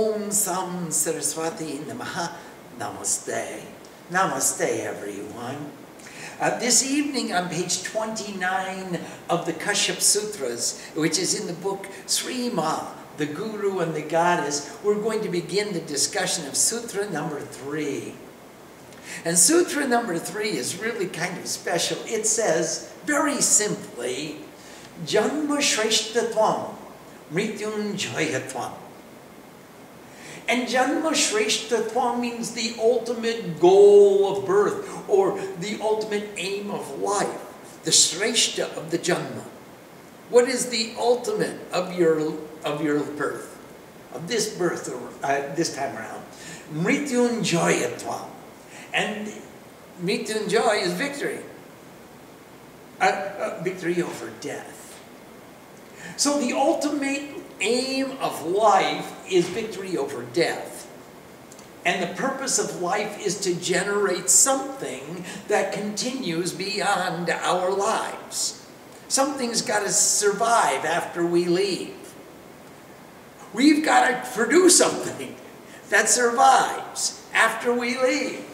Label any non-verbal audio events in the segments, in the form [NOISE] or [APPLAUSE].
Om Sam Saraswati Namaha. Namaste. Namaste, everyone. Uh, this evening on page 29 of the Kashyap Sutras, which is in the book Shree Maa, the Guru and the Goddess, we're going to begin the discussion of Sutra number three. And Sutra number three is really kind of special. It says, very simply, Janma Shreshtatvam, Mrityunjayatvam. And Janma Shreshtatvam means the ultimate goal of birth, or the ultimate aim of life, the Shreshta of the Janma. What is the ultimate of your, of your birth, of this birth, uh, this time around? Mrityunjayatvam. And Mrityunjay is victory. Uh, uh, victory over death. So the ultimate aim of life is victory over death. And the purpose of life is to generate something that continues beyond our lives. Something's got to survive after we leave. We've got to produce something [LAUGHS] that survives after we leave.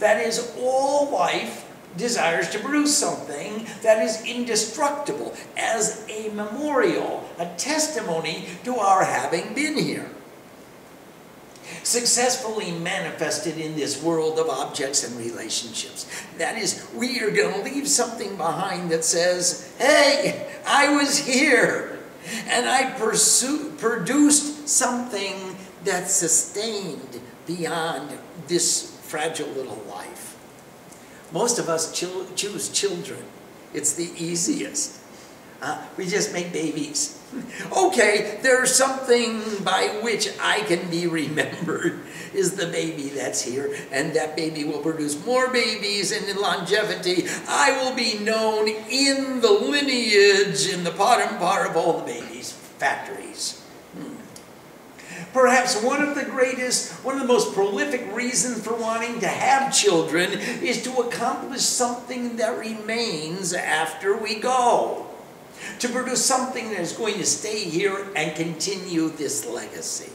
That is, all life desires to produce something that is indestructible as a memorial, a testimony to our having been here. Successfully manifested in this world of objects and relationships. That is, we are going to leave something behind that says, hey, I was here and I pursue, produced something that sustained beyond this fragile little life. Most of us choose children. It's the easiest. Uh, we just make babies. [LAUGHS] okay, there's something by which I can be remembered [LAUGHS] is the baby that's here, and that baby will produce more babies, and in longevity, I will be known in the lineage, in the parampara of all the babies, factories. Perhaps one of the greatest, one of the most prolific reasons for wanting to have children is to accomplish something that remains after we go. To produce something that is going to stay here and continue this legacy.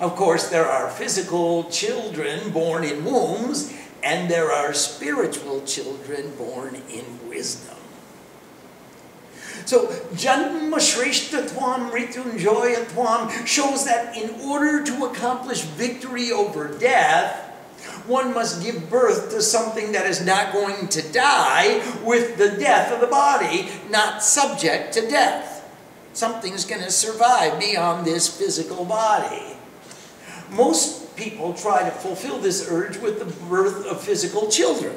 Of course, there are physical children born in wombs, and there are spiritual children born in wisdom. So Janma Shreshtatvam Mrityunjayatvam shows that in order to accomplish victory over death, one must give birth to something that is not going to die with the death of the body, not subject to death. Something's going to survive beyond this physical body. Most people try to fulfill this urge with the birth of physical children.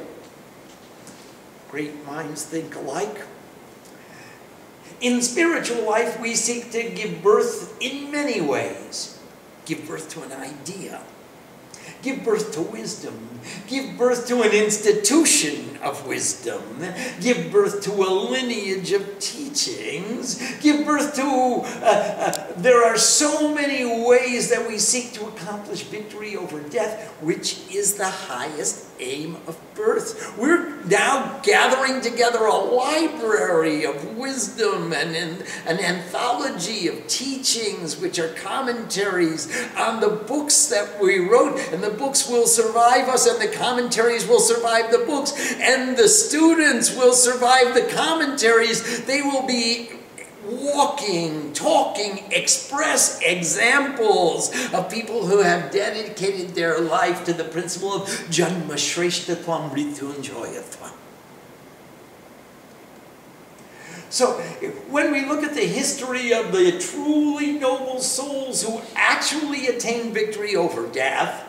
Great minds think alike. In spiritual life, we seek to give birth in many ways. Give birth to an idea. Give birth to wisdom. Give birth to an institution of wisdom. Give birth to a lineage of teachings. Give birth to, uh, uh, there are so many ways that we seek to accomplish victory over death, which is the highest aim of birth. We're now gathering together a library of wisdom and an, an anthology of teachings, which are commentaries on the books that we wrote. And the books will survive us, and the commentaries will survive the books, and the students will survive the commentaries. They will be walking, talking, express examples of people who have dedicated their life to the principle of Janma Shreshtatvam Mrityunjayatvam. So when we look at the history of the truly noble souls who actually attain victory over death,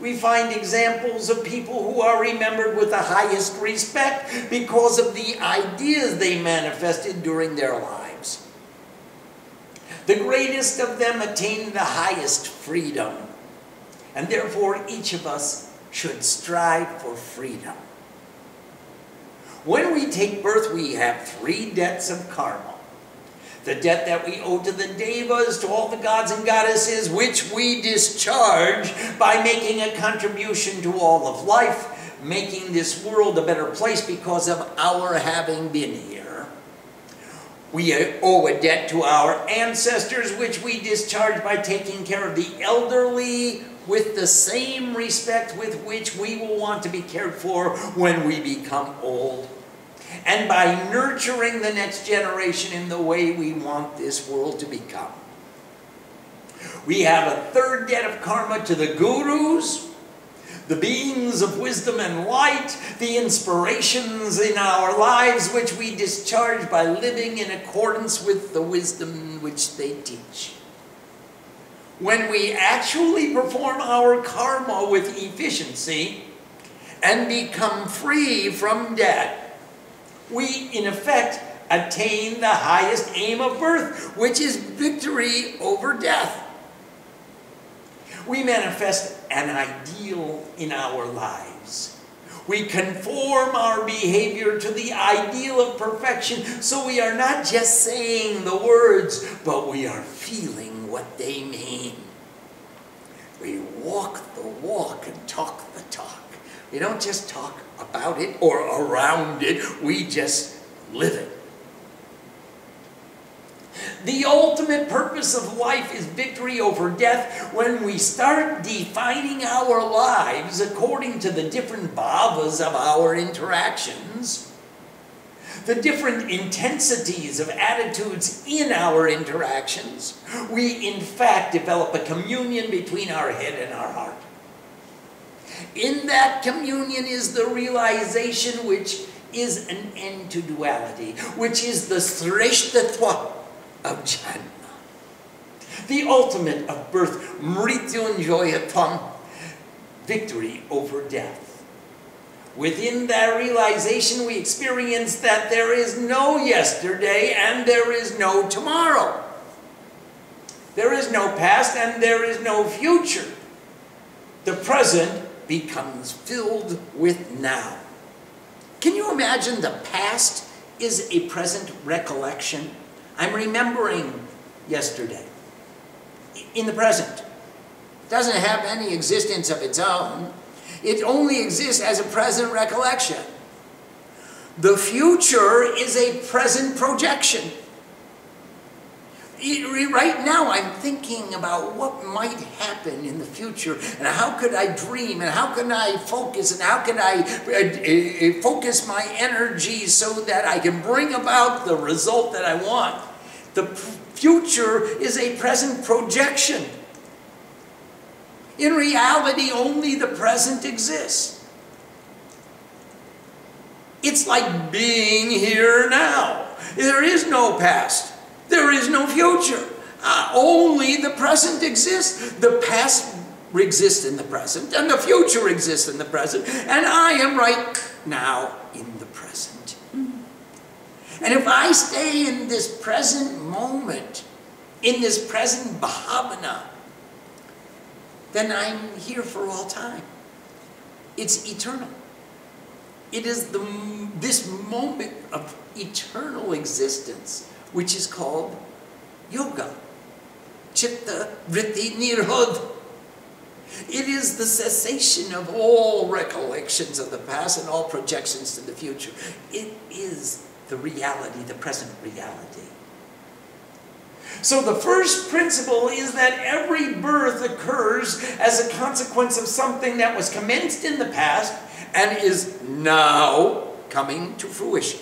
we find examples of people who are remembered with the highest respect because of the ideas they manifested during their lives. The greatest of them attained the highest freedom. And therefore, each of us should strive for freedom. When we take birth, we have three debts of karma. The debt that we owe to the devas, to all the gods and goddesses, which we discharge by making a contribution to all of life, making this world a better place because of our having been here. We owe a debt to our ancestors, which we discharge by taking care of the elderly with the same respect with which we will want to be cared for when we become old. And by nurturing the next generation in the way we want this world to become. We have a third debt of karma to the gurus, the beings of wisdom and light, the inspirations in our lives which we discharge by living in accordance with the wisdom which they teach. When we actually perform our karma with efficiency and become free from debt, we in effect attain the highest aim of birth, which is victory over death. We manifest an ideal in our lives. We conform our behavior to the ideal of perfection, so we are not just saying the words, but we are feeling what they mean. We walk the walk and talk the talk. We don't just talk about it or around it, we just live it. The ultimate purpose of life is victory over death when we start defining our lives according to the different bhavas of our interactions, the different intensities of attitudes in our interactions. We, in fact, develop a communion between our head and our heart. In that communion is the realization which is an end to duality, which is the sreshtatva of Janma. The ultimate of birth, Mrityunjayatvam, victory over death. Within that realization, we experience that there is no yesterday and there is no tomorrow. There is no past and there is no future. The present becomes filled with now. Can you imagine the past is a present recollection? I'm remembering yesterday in the present. It doesn't have any existence of its own. It only exists as a present recollection. The future is a present projection right now I'm thinking about what might happen in the future and how could I dream and how can I focus and how can I uh, uh, focus my energy so that I can bring about the result that I want. The future is a present projection. In reality, only the present exists. It's like being here now. There is no past. There is no future. Uh, only the present exists. The past exists in the present, and the future exists in the present, and I am right now in the present. And if I stay in this present moment, in this present bhavana, then I'm here for all time. It's eternal. It is the, this moment of eternal existence which is called yoga. Chitta Vritti Nirodha. It is the cessation of all recollections of the past and all projections to the future. It is the reality, the present reality. So the first principle is that every birth occurs as a consequence of something that was commenced in the past and is now coming to fruition.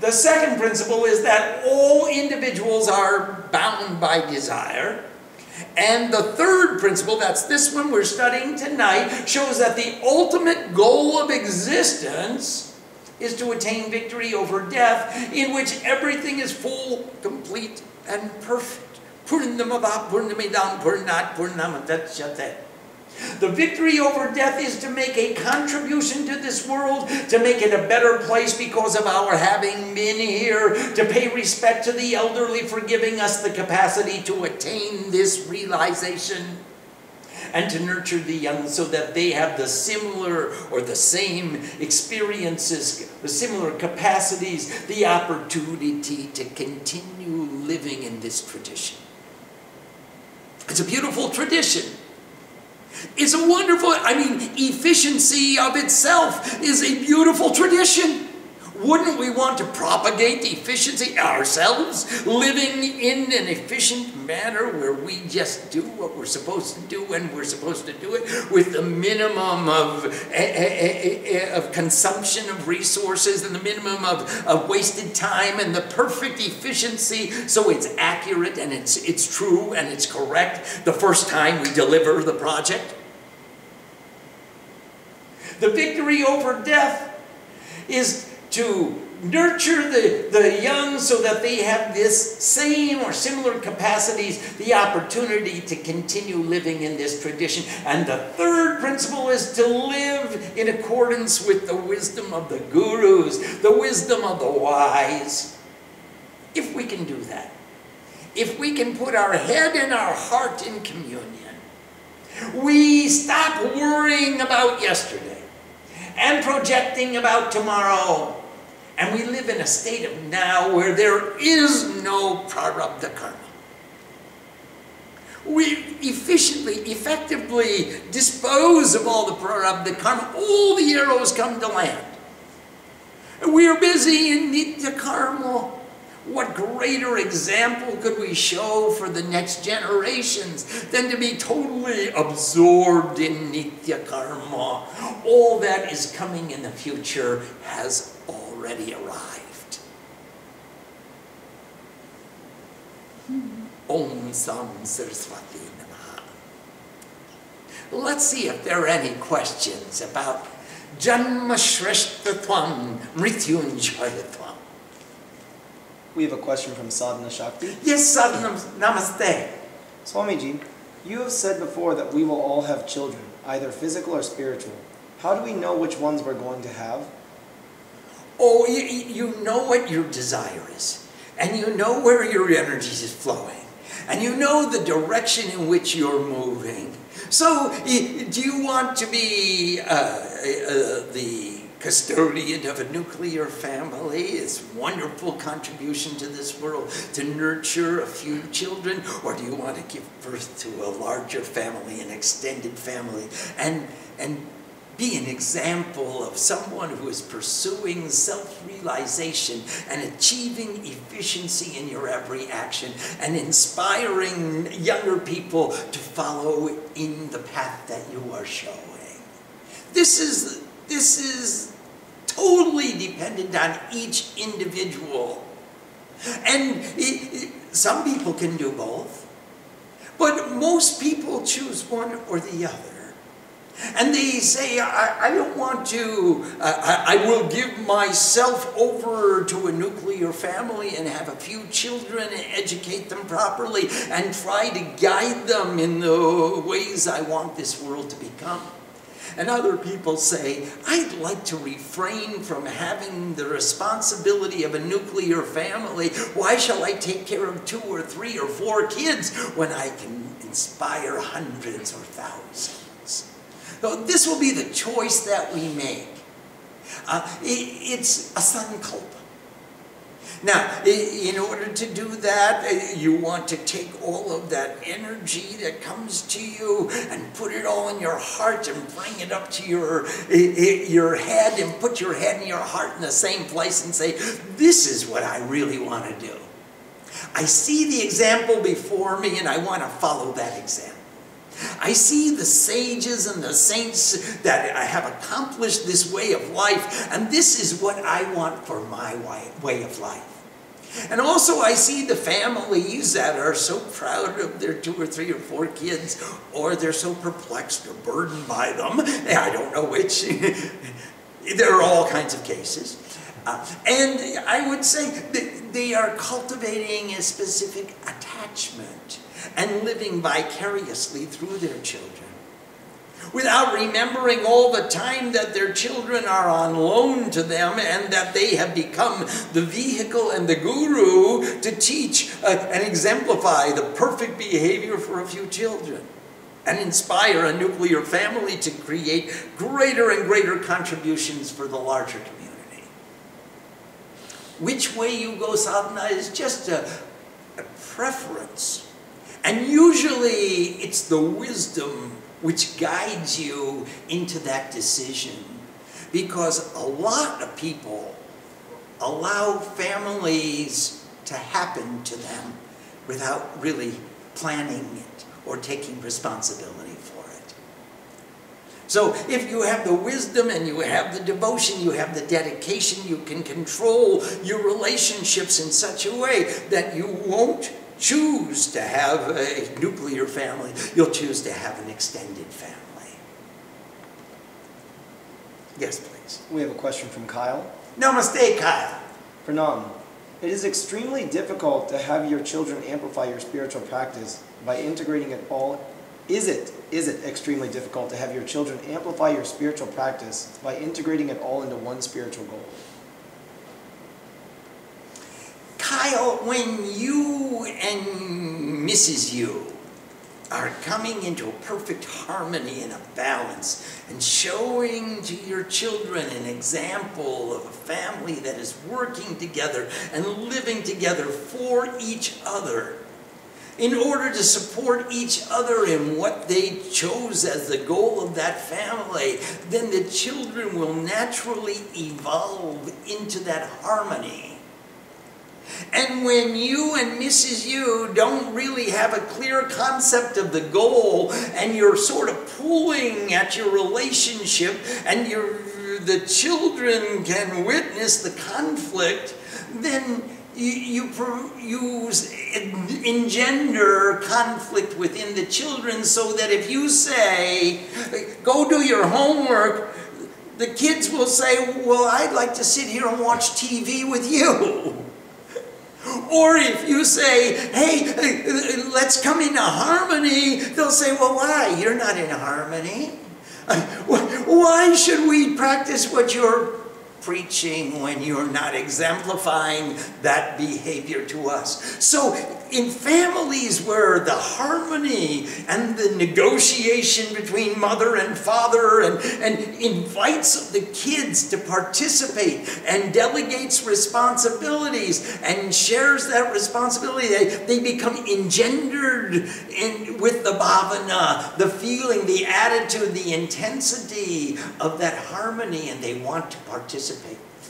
The second principle is that all individuals are bound by desire. And the third principle, that's this one we're studying tonight, shows that the ultimate goal of existence is to attain victory over death, in which everything is full, complete, and perfect. Purnamada Purnamidam Purnat Purnamadatchate. The victory over death is to make a contribution to this world, to make it a better place because of our having been here, to pay respect to the elderly for giving us the capacity to attain this realization, and to nurture the young so that they have the similar or the same experiences, the similar capacities, the opportunity to continue living in this tradition. It's a beautiful tradition. It's a wonderful, I mean, efficiency of itself is a beautiful tradition. Wouldn't we want to propagate efficiency ourselves, living in an efficient manner where we just do what we're supposed to do when we're supposed to do it with the minimum of, eh, eh, eh, of consumption of resources and the minimum of, of wasted time and the perfect efficiency so it's accurate and it's, it's true and it's correct the first time we deliver the project? The victory over death is to nurture the, the young so that they have this same or similar capacities, the opportunity to continue living in this tradition. And the third principle is to live in accordance with the wisdom of the gurus, the wisdom of the wise. If we can do that, if we can put our head and our heart in communion, we stop worrying about yesterday and projecting about tomorrow. And we live in a state of now where there is no prarabdha karma. We efficiently, effectively dispose of all the prarabdha karma. All the arrows come to land. We are busy in nitya karma. What greater example could we show for the next generations than to be totally absorbed in Nitya Karma? All that is coming in the future has already arrived. Hmm. Om Sam Saraswati Namaha. Let's see if there are any questions about Janma Shreshtatvam Mrityunjayatvam. We have a question from Sadhana Shakti. Yes, Sadhana, namaste. Swamiji, you have said before that we will all have children, either physical or spiritual. How do we know which ones we're going to have? Oh, you, you know what your desire is, and you know where your energy is flowing, and you know the direction in which you're moving. So, do you want to be uh, uh, the custodian of a nuclear family. It's wonderful contribution to this world to nurture a few children, or do you want to give birth to a larger family, an extended family, and and be an example of someone who is pursuing self-realization and achieving efficiency in your every action and inspiring younger people to follow in the path that you are showing. This is this is totally dependent on each individual. And it, it, some people can do both, but most people choose one or the other. And they say, I, I don't want to, uh, I, I will give myself over to a nuclear family and have a few children and educate them properly and try to guide them in the ways I want this world to become. And other people say, I'd like to refrain from having the responsibility of a nuclear family. Why shall I take care of two or three or four kids when I can inspire hundreds or thousands? So this will be the choice that we make. Uh, it, it's a sankalpa. Now, in order to do that, you want to take all of that energy that comes to you and put it all in your heart and bring it up to your, your head and put your head and your heart in the same place and say, this is what I really want to do. I see the example before me and I want to follow that example. I see the sages and the saints that I have accomplished this way of life, and this is what I want for my way of life. And also, I see the families that are so proud of their two or three or four kids, or they're so perplexed or burdened by them. I don't know which. [LAUGHS] there are all kinds of cases. Uh, and I would say that they are cultivating a specific attachment and living vicariously through their children without remembering all the time that their children are on loan to them and that they have become the vehicle and the guru to teach uh, and exemplify the perfect behavior for a few children and inspire a nuclear family to create greater and greater contributions for the larger community. Which way you go sadhana is just a, a preference and usually it's the wisdom which guides you into that decision. Because a lot of people allow families to happen to them without really planning it or taking responsibility for it. So if you have the wisdom and you have the devotion, you have the dedication, you can control your relationships in such a way that you won't choose to have a nuclear family, you'll choose to have an extended family. Yes, please. We have a question from Kyle. Namaste, Kyle. Pranam. It is extremely difficult to have your children amplify your spiritual practice by integrating it all. Is it, is it extremely difficult to have your children amplify your spiritual practice by integrating it all into one spiritual goal? Kyle, when you and Mrs. You are coming into a perfect harmony and a balance and showing to your children an example of a family that is working together and living together for each other in order to support each other in what they chose as the goal of that family, then the children will naturally evolve into that harmony. And when you and Mrs. You don't really have a clear concept of the goal and you're sort of pulling at your relationship and the children can witness the conflict, then you, you, you engender conflict within the children so that if you say, go do your homework, the kids will say, well, I'd like to sit here and watch TV with you. [LAUGHS] Or if you say, hey, let's come into harmony, they'll say, well, why? You're not in harmony. [LAUGHS] Why should we practice what you're preaching when you're not exemplifying that behavior to us? So in families where the harmony and the negotiation between mother and father and, and invites the kids to participate and delegates responsibilities and shares that responsibility, they, they become engendered in, with the bhavana, the feeling, the attitude, the intensity of that harmony, and they want to participate.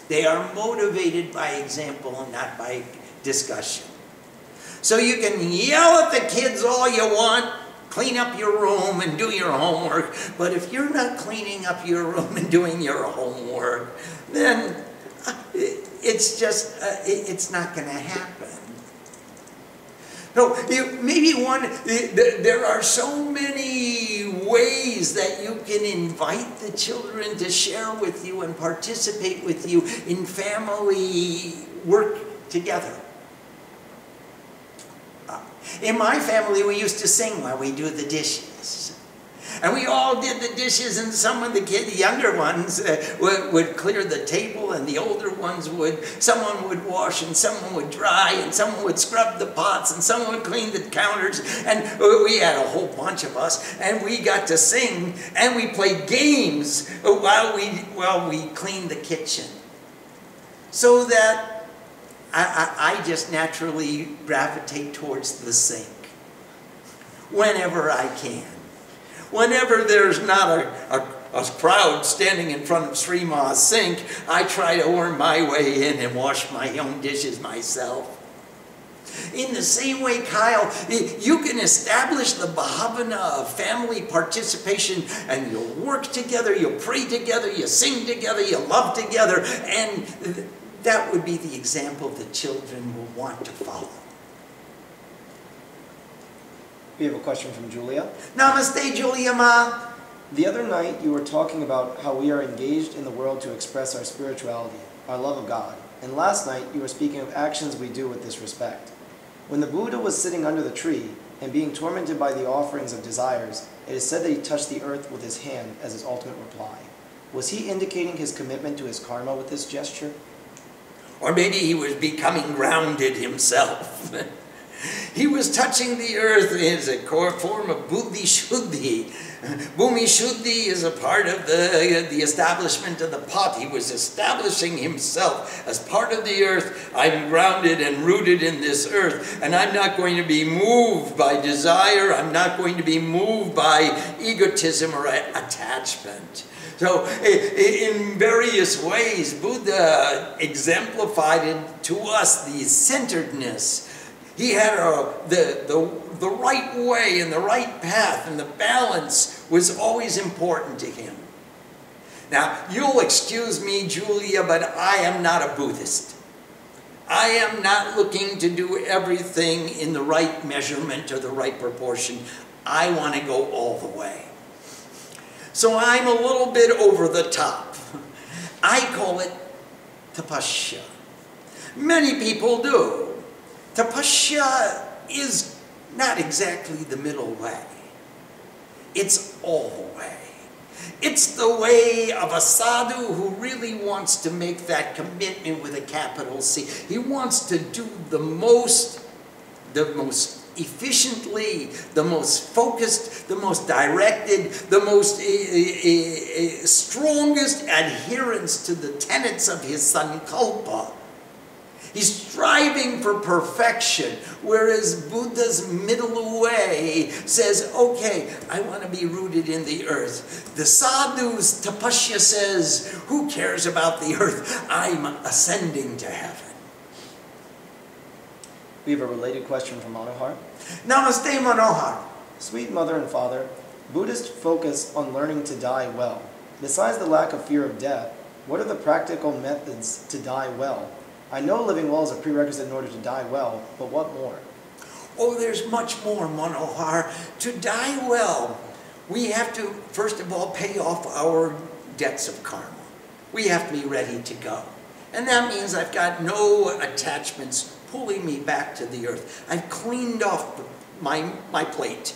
They are motivated by example and not by discussion. So you can yell at the kids all you want, clean up your room and do your homework, but if you're not cleaning up your room [LAUGHS] and doing your homework, then uh, it's just, uh, it's not going to happen. No, maybe one, there are so many ways that you can invite the children to share with you and participate with you in family work together. Uh, in my family, we used to sing while we do the dishes. And we all did the dishes, and some of the kid, younger ones uh, would, would clear the table, and the older ones would, someone would wash, and someone would dry, and someone would scrub the pots, and someone would clean the counters. And we had a whole bunch of us, and we got to sing, and we played games while we, while we cleaned the kitchen. So that I, I, I just naturally gravitate towards the sink whenever I can. Whenever there's not a, a, a crowd standing in front of Shree Maa's sink, I try to worm my way in and wash my own dishes myself. In the same way, Kyle, you can establish the bhavana of family participation and you'll work together, you'll pray together, you sing together, you love together, and that would be the example the children will want to follow. We have a question from Julia. Namaste, Julia Ma. The other night you were talking about how we are engaged in the world to express our spirituality, our love of God. And last night you were speaking of actions we do with this respect. When the Buddha was sitting under the tree and being tormented by the offerings of desires, it is said that he touched the earth with his hand as his ultimate reply. Was he indicating his commitment to his karma with this gesture? Or maybe he was becoming grounded himself. [LAUGHS] He was touching the earth as a core form of buddhi shuddhi. Bhumi Shuddhi is a part of the, the establishment of the pot. He was establishing himself as part of the earth. I'm grounded and rooted in this earth, and I'm not going to be moved by desire. I'm not going to be moved by egotism or attachment. So, in various ways, Buddha exemplified to us the centeredness. He had a, the, the, the right way and the right path, and the balance was always important to him. Now, you'll excuse me, Julia, but I am not a Buddhist. I am not looking to do everything in the right measurement or the right proportion. I want to go all the way. So I'm a little bit over the top. [LAUGHS] I call it tapasya. Many people do. Tapasya is not exactly the middle way. It's all the way. It's the way of a sadhu who really wants to make that commitment with a capital C. He wants to do the most, the most efficiently, the most focused, the most directed, the most uh, uh, strongest adherence to the tenets of his sankalpa. He's striving for perfection, whereas Buddha's middle way says, okay, I want to be rooted in the earth. The sadhu's tapasya says, who cares about the earth? I'm ascending to heaven. We have a related question from Manohar. Namaste, Manohar. Sweet mother and father, Buddhists focus on learning to die well. Besides the lack of fear of death, what are the practical methods to die well? I know living well is a prerequisite in order to die well, but what more? Oh, there's much more, Manohar. To die well, we have to, first of all, pay off our debts of karma. We have to be ready to go. And that means I've got no attachments pulling me back to the earth. I've cleaned off my, my plate,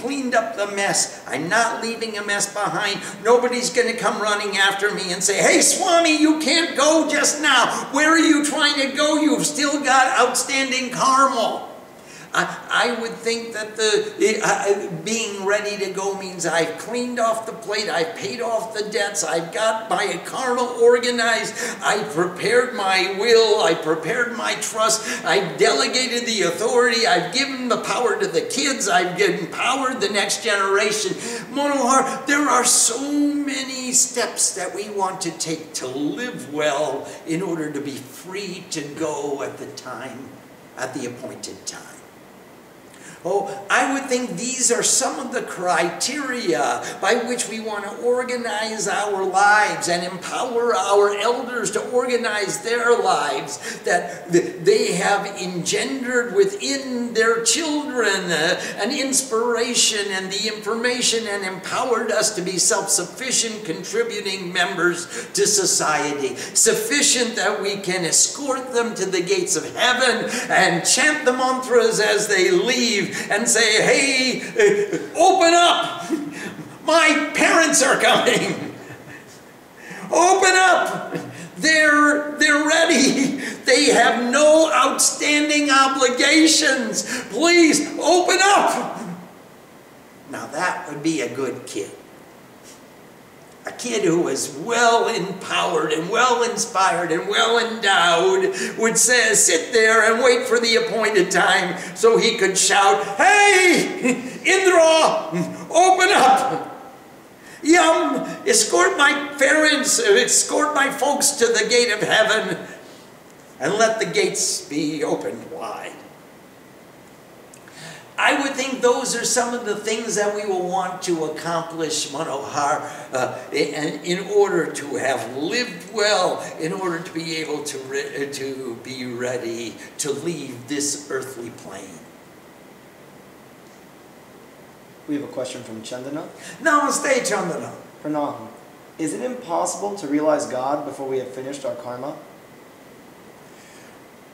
cleaned up the mess. I'm not leaving a mess behind. Nobody's going to come running after me and say, Hey, Swami, you can't go just now. Where are you trying to go? You've still got outstanding karma. I, I would think that the being ready to go means I've cleaned off the plate, I've paid off the debts, I've got my karma organized, I've prepared my will, I've prepared my trust, I've delegated the authority, I've given the power to the kids, I've empowered the next generation. Manohar, there are so many steps that we want to take to live well in order to be free to go at the time, at the appointed time. Oh, I would think these are some of the criteria by which we want to organize our lives and empower our elders to organize their lives, that they have engendered within their children uh, an inspiration and the information and empowered us to be self-sufficient contributing members to society. Sufficient that we can escort them to the gates of heaven and chant the mantras as they leave and say, hey, uh, open up. My parents are coming. Open up. They're, they're ready. They have no outstanding obligations. Please open up. Now that would be a good kid a kid who was well empowered and well inspired and well endowed would say, sit there and wait for the appointed time so he could shout, Hey, Indra, open up! Yum, escort my parents, escort my folks to the gate of heaven and let the gates be opened wide. I would think those are some of the things that we will want to accomplish, Manohar, uh, in, in order to have lived well, in order to be able to, re- to be ready to leave this earthly plane. We have a question from Chandana. Namaste, Chandana. Pranam. Is it impossible to realize God before we have finished our karma?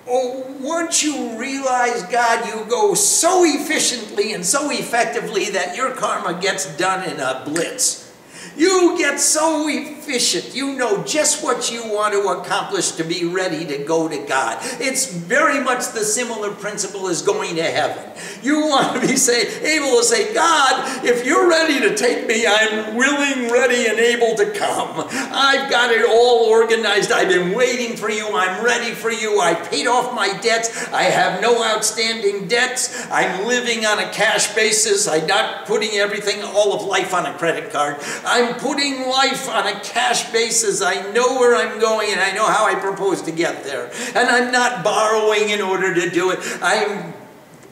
Oh, once you realize God, you go so efficiently and so effectively that your karma gets done in a blitz. You get so efficient. You know just what you want to accomplish to be ready to go to God. It's very much the similar principle as going to heaven. You want to be say, able to say, God, if you're ready to take me, I'm willing, ready, and able to come. I've got it all organized. I've been waiting for you. I'm ready for you. I paid off my debts. I have no outstanding debts. I'm living on a cash basis. I'm not putting everything, all of life on a credit card. I'm putting life on a cash basis. I know where I'm going and I know how I propose to get there. And I'm not borrowing in order to do it. I'm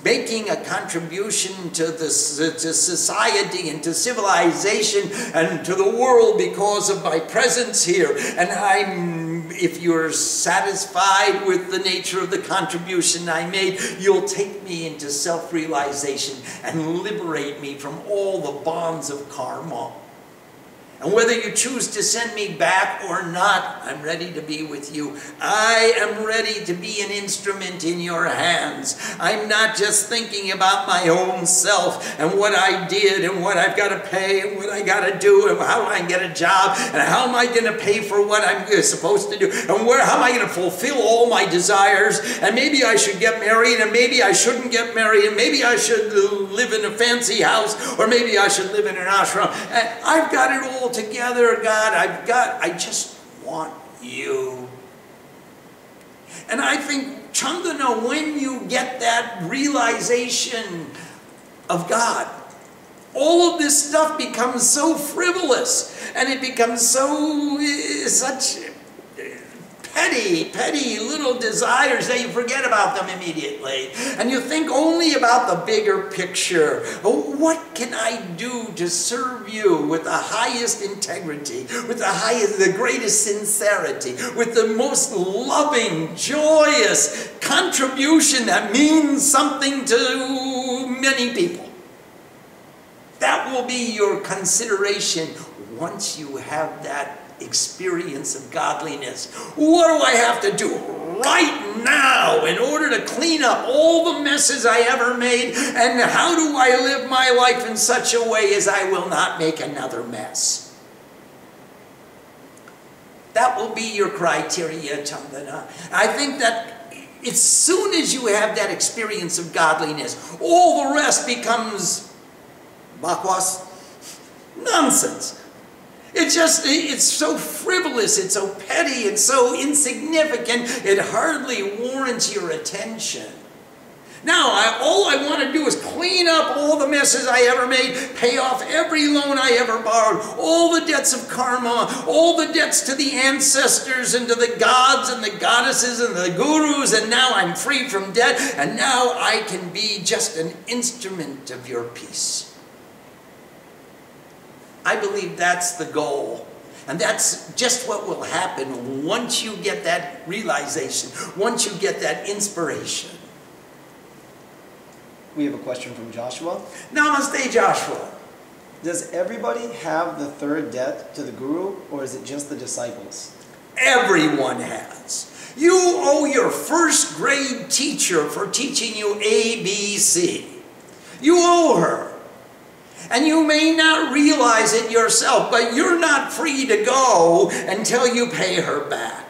making a contribution to, the, to society and to civilization and to the world because of my presence here. And I'm, if you're satisfied with the nature of the contribution I made, you'll take me into self-realization and liberate me from all the bonds of karma. And whether you choose to send me back or not, I'm ready to be with you. I am ready to be an instrument in your hands. I'm not just thinking about my own self and what I did and what I've got to pay and what I got to do and how I get a job and how am I going to pay for what I'm supposed to do and where how am I going to fulfill all my desires and maybe I should get married and maybe I shouldn't get married and maybe I should live in a fancy house or maybe I should live in an ashram. I've got it all together, God. I've got, I just want you. And I think, Chandana, when you get that realization of God, all of this stuff becomes so frivolous and it becomes so eh, such petty, petty little desires that you forget about them immediately. And you think only about the bigger picture. Oh, what can I do to serve you with the highest integrity, with the highest, the greatest sincerity, with the most loving, joyous contribution that means something to many people? That will be your consideration once you have that experience of godliness. What do I have to do right now in order to clean up all the messes I ever made? And how do I live my life in such a way as I will not make another mess? That will be your criteria, Chandana. I think that as soon as you have that experience of godliness, all the rest becomes bakwas, nonsense. It's just, it's so frivolous, it's so petty, it's so insignificant, it hardly warrants your attention. Now, I, all I want to do is clean up all the messes I ever made, pay off every loan I ever borrowed, all the debts of karma, all the debts to the ancestors and to the gods and the goddesses and the gurus, and now I'm free from debt, and now I can be just an instrument of your peace. I believe that's the goal. And that's just what will happen once you get that realization, once you get that inspiration. We have a question from Joshua. Namaste, Joshua. Does everybody have the third debt to the guru, or is it just the disciples? Everyone has. You owe your first grade teacher for teaching you ABC. You owe her. And you may not realize it yourself, but you're not free to go until you pay her back.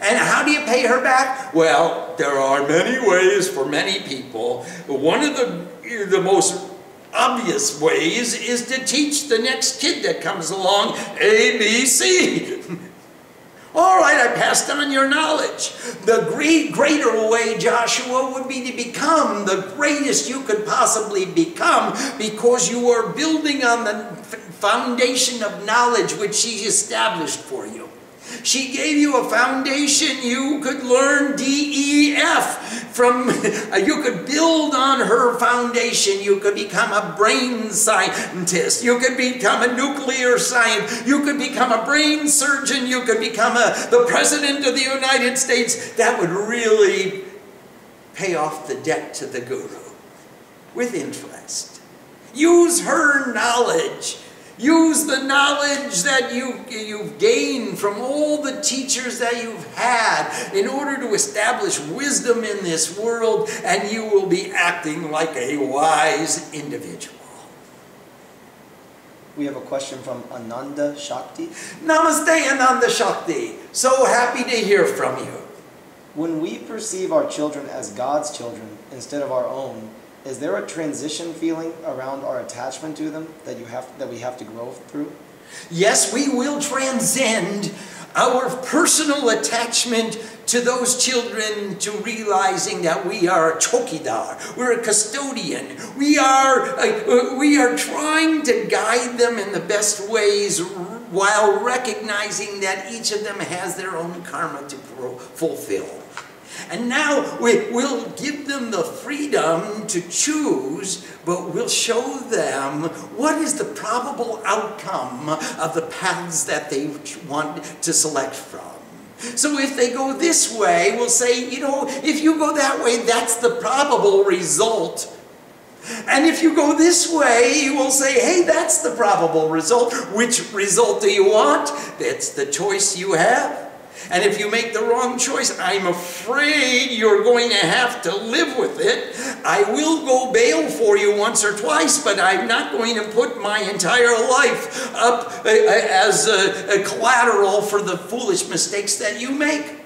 And how do you pay her back? Well, there are many ways for many people. One of the, the most obvious ways is to teach the next kid that comes along ABC. [LAUGHS] All right, I passed on your knowledge. The great, greater way, Joshua, would be to become the greatest you could possibly become because you are building on the foundation of knowledge which he established for you. She gave you a foundation. You could learn DEF from, [LAUGHS] you could build on her foundation. You could become a brain scientist. You could become a nuclear scientist. You could become a brain surgeon. You could become a, the president of the United States. That would really pay off the debt to the guru with interest. Use her knowledge Use the knowledge that you, you've gained from all the teachers that you've had in order to establish wisdom in this world, and you will be acting like a wise individual. We have a question from Ananda Shakti. Namaste, Ananda Shakti. So happy to hear from you. When we perceive our children as God's children instead of our own, is there a transition feeling around our attachment to them that you have that we have to grow through? Yes, we will transcend our personal attachment to those children to realizing that we are a chokidar, we're a custodian, we are, uh, we are trying to guide them in the best ways while recognizing that each of them has their own karma to fulfill. And now we, will give them the freedom to choose, but we'll show them what is the probable outcome of the paths that they want to select from. So if they go this way, we'll say, you know, if you go that way, that's the probable result. And if you go this way, you will say, hey, that's the probable result. Which result do you want? That's the choice you have. And if you make the wrong choice, I'm afraid you're going to have to live with it. I will go bail for you once or twice, but I'm not going to put my entire life up uh, uh, as a, collateral for the foolish mistakes that you make.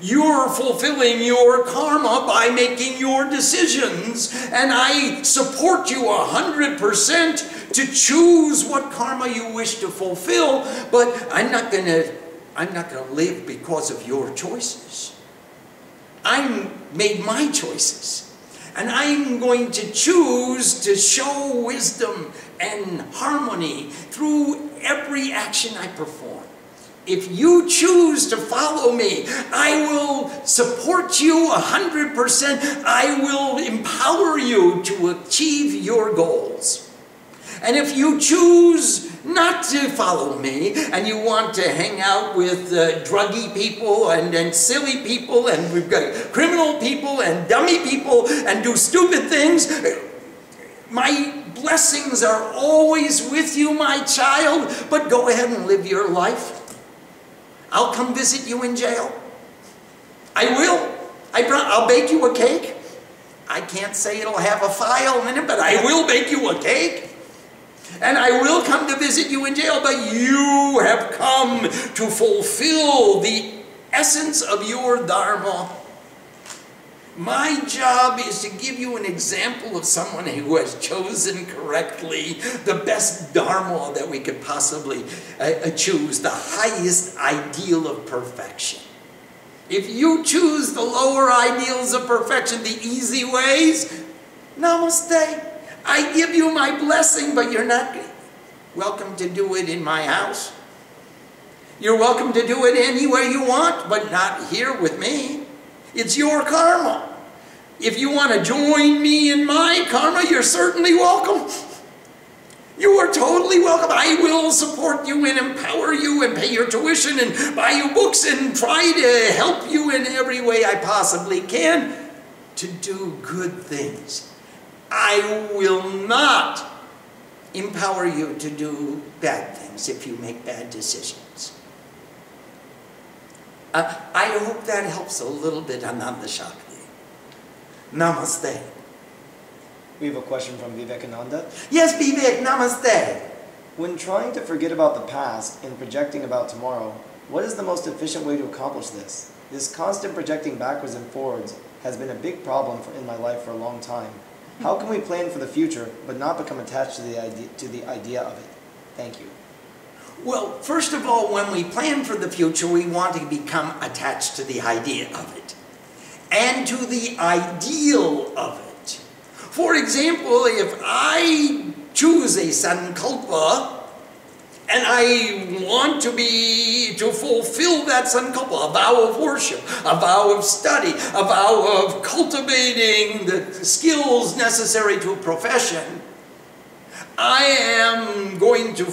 You're fulfilling your karma by making your decisions, and I support you a hundred percent to choose what karma you wish to fulfill, but I'm not going to I'm not going to live because of your choices. I made my choices. And I'm going to choose to show wisdom and harmony through every action I perform. If you choose to follow me, I will support you 100%. I will empower you to achieve your goals. And if you choose not to follow me and you want to hang out with uh, druggy people and, and silly people and we've got criminal people and dummy people and do stupid things, my blessings are always with you, my child, but go ahead and live your life. I'll come visit you in jail. I will. I I'll bake you a cake. I can't say it'll have a file in it, but I will bake you a cake and I will come to visit you in jail, but you have come to fulfill the essence of your Dharma. My job is to give you an example of someone who has chosen correctly the best Dharma that we could possibly uh, uh choose, the highest ideal of perfection. If you choose the lower ideals of perfection, the easy ways, namaste. I give you my blessing, but you're not welcome to do it in my house. You're welcome to do it anywhere you want, but not here with me. It's your karma. If you want to join me in my karma, you're certainly welcome. You are totally welcome. I will support you and empower you and pay your tuition and buy you books and try to help you in every way I possibly can to do good things. I will not empower you to do bad things if you make bad decisions. Uh, I hope that helps a little bit, Ananda Shakti. Namaste. We have a question from Vivekananda. Yes, Vivek, namaste. When trying to forget about the past and projecting about tomorrow, what is the most efficient way to accomplish this? This constant projecting backwards and forwards has been a big problem for, in my life for a long time. How can we plan for the future but not become attached to the idea, to the idea of it? Thank you. Well, first of all, when we plan for the future, we want to become attached to the idea of it and to the ideal of it. For example, if I choose a sankalpa and I want to be, to fulfill that sankalpa, a vow of worship, a vow of study, a vow of cultivating the skills necessary to a profession. I am going to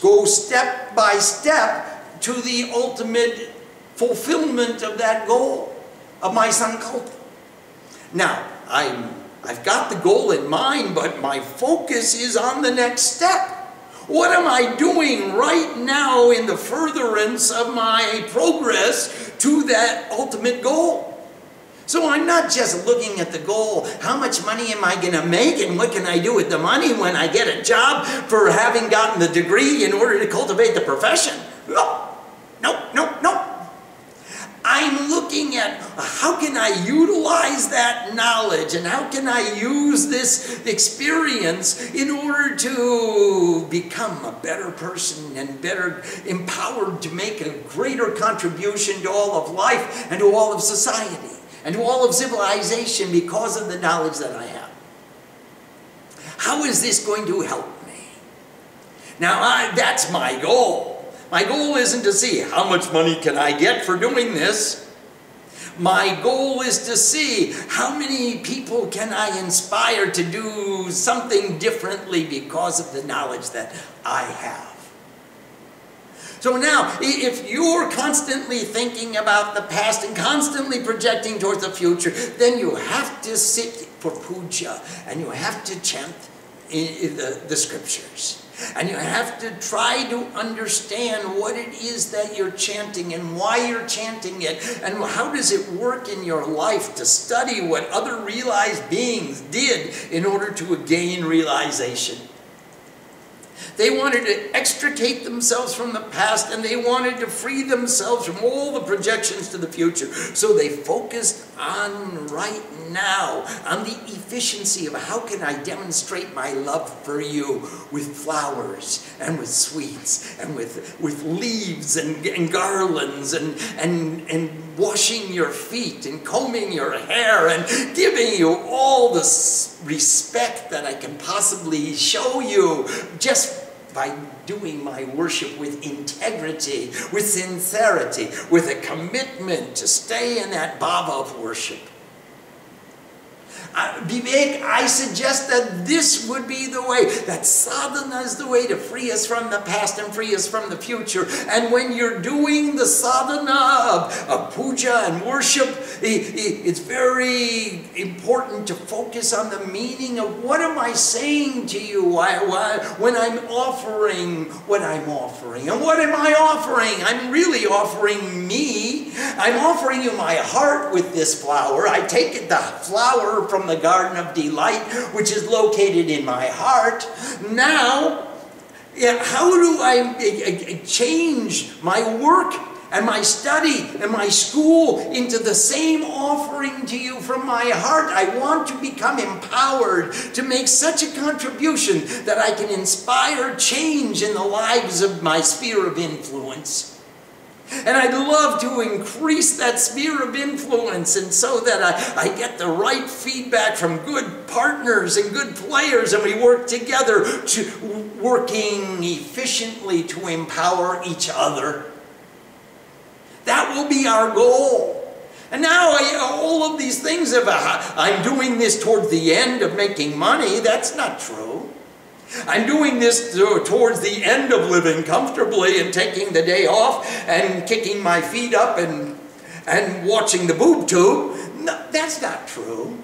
go step by step to the ultimate fulfillment of that goal, of my sankalpa. Now, I'm, I've got the goal in mind, but my focus is on the next step. What am I doing right now in the furtherance of my progress to that ultimate goal? So I'm not just looking at the goal, how much money am I going to make and what can I do with the money when I get a job for having gotten the degree in order to cultivate the profession. No, no, no, no. I'm looking at how can I utilize that knowledge and how can I use this experience in order to become a better person and better empowered to make a greater contribution to all of life and to all of society and to all of civilization because of the knowledge that I have. How is this going to help me? Now, I, that's my goal. My goal isn't to see how much money can I get for doing this. My goal is to see how many people can I inspire to do something differently because of the knowledge that I have. So now, if you're constantly thinking about the past and constantly projecting towards the future, then you have to sit for puja and you have to chant the, the scriptures. And you have to try to understand what it is that you're chanting and why you're chanting it and how does it work in your life to study what other realized beings did in order to gain realization. They wanted to extricate themselves from the past and they wanted to free themselves from all the projections to the future. So they focused on right now, on the efficiency of how can I demonstrate my love for you with flowers and with sweets and with, with leaves and, and garlands and, and, and washing your feet and combing your hair and giving you all the respect that I can possibly show you just by doing my worship with integrity, with sincerity, with a commitment to stay in that bhava of worship. Uh, Vivek, I suggest that this would be the way, that sadhana is the way to free us from the past and free us from the future. And when you're doing the sadhana of, of puja and worship, it's very important to focus on the meaning of what am I saying to you why, why, when I'm offering what I'm offering. And what am I offering? I'm really offering me. I'm offering you my heart with this flower. I take the flower from the Garden of Delight, which is located in my heart. Now, how do I eh, eh, eh, change my work and my study and my school into the same offering to you from my heart. I want to become empowered to make such a contribution that I can inspire change in the lives of my sphere of influence. And I'd love to increase that sphere of influence and so that I, I get the right feedback from good partners and good players and we work together to working efficiently to empower each other. That will be our goal. And now I, all of these things of uh, I'm doing this towards the end of making money, that's not true. I'm doing this towards the end of living comfortably and taking the day off and kicking my feet up and, and watching the boob tube. No, that's not true.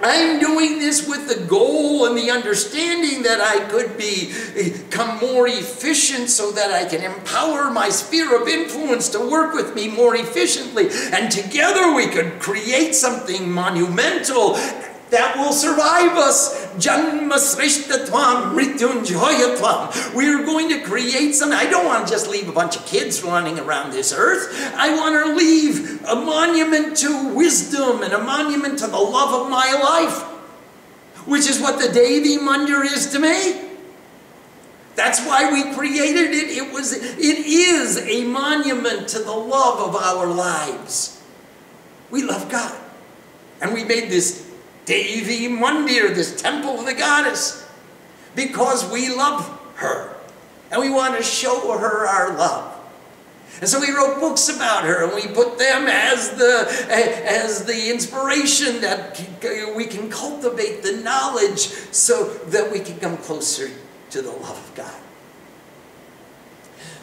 I'm doing this with the goal and the understanding that I could be, become more efficient so that I can empower my sphere of influence to work with me more efficiently. And together we could create something monumental that will survive us. We are going to create something. I don't want to just leave a bunch of kids running around this earth. I want to leave a monument to wisdom and a monument to the love of my life, which is what the Devi Mandir is to me. That's why we created it. It was it is a monument to the love of our lives. We love God. And we made this Devi Mandir, this temple of the goddess, because we love her and we want to show her our love. And so we wrote books about her and we put them as the, as the inspiration that we can cultivate the knowledge so that we can come closer to the love of God.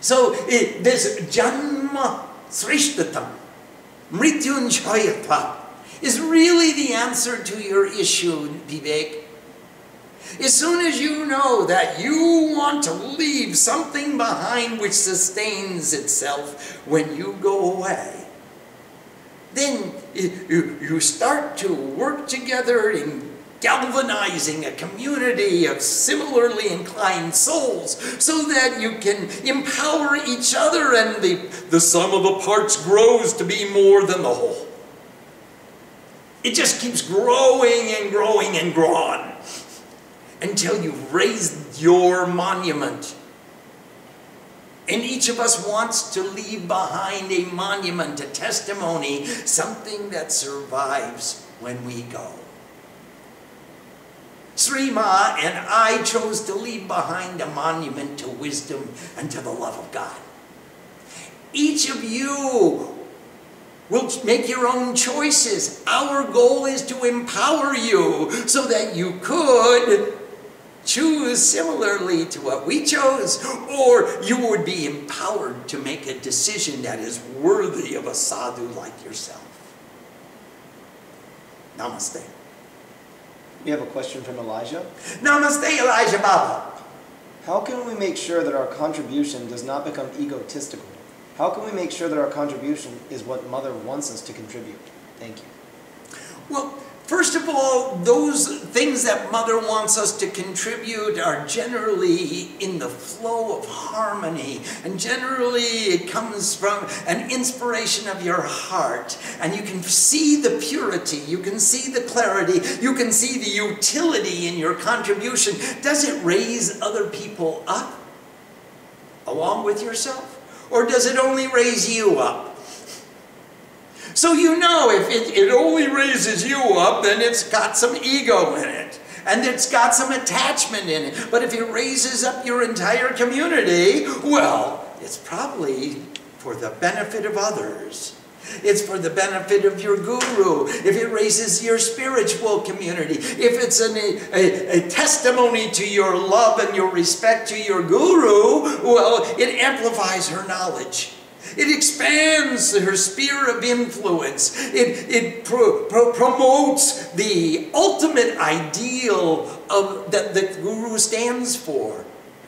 So it, this Janma Shreshtatam, Mrityunjayatva, is really the answer to your issue, Vivek. As soon as you know that you want to leave something behind which sustains itself when you go away, then you, start to work together in galvanizing a community of similarly inclined souls so that you can empower each other and the, the sum of the parts grows to be more than the whole. It just keeps growing and growing and growing until you've raised your monument. And each of us wants to leave behind a monument, a testimony, something that survives when we go. Shree Maa and I chose to leave behind a monument to wisdom and to the love of God. Each of you will make your own choices. Our goal is to empower you so that you could choose similarly to what we chose, or you would be empowered to make a decision that is worthy of a sadhu like yourself. Namaste. We have a question from Elijah. Namaste, Elijah Baba. How can we make sure that our contribution does not become egotistical? How can we make sure that our contribution is what Mother wants us to contribute? Thank you. Well, First of all, those things that Mother wants us to contribute are generally in the flow of harmony. And generally, it comes from an inspiration of your heart. And you can see the purity, you can see the clarity, you can see the utility in your contribution. Does it raise other people up along with yourself? Or does it only raise you up? So you know if it, it only raises you up, then it's got some ego in it. And it's got some attachment in it. But if it raises up your entire community, well, it's probably for the benefit of others. It's for the benefit of your guru. If it raises your spiritual community, if it's an, a, a, testimony to your love and your respect to your guru, well, it amplifies her knowledge. It expands her sphere of influence. It, it pro, pro, promotes the ultimate ideal of, that the Guru stands for,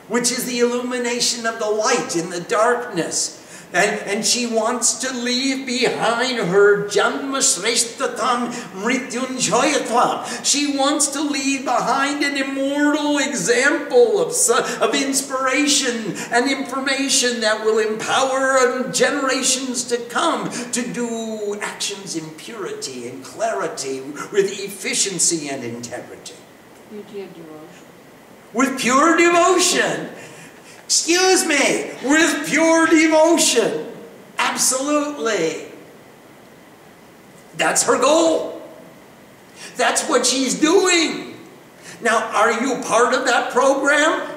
which is the illumination of the light in the darkness. And, and she wants to leave behind her Janma Shreshtatam Mrityunjayatvam. She wants to leave behind an immortal example of, of inspiration and information that will empower um, generations to come to do actions in purity and clarity with efficiency and integrity. With pure devotion. Excuse me, with pure devotion. Absolutely. That's her goal. That's what she's doing. Now, are you part of that program?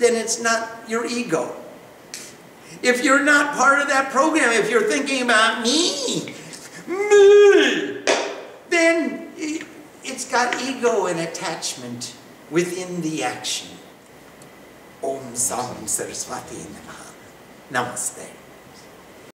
Then it's not your ego. If you're not part of that program, if you're thinking about me, me, then it's got ego and attachment within the action. Om Sam Saraswati Namaste.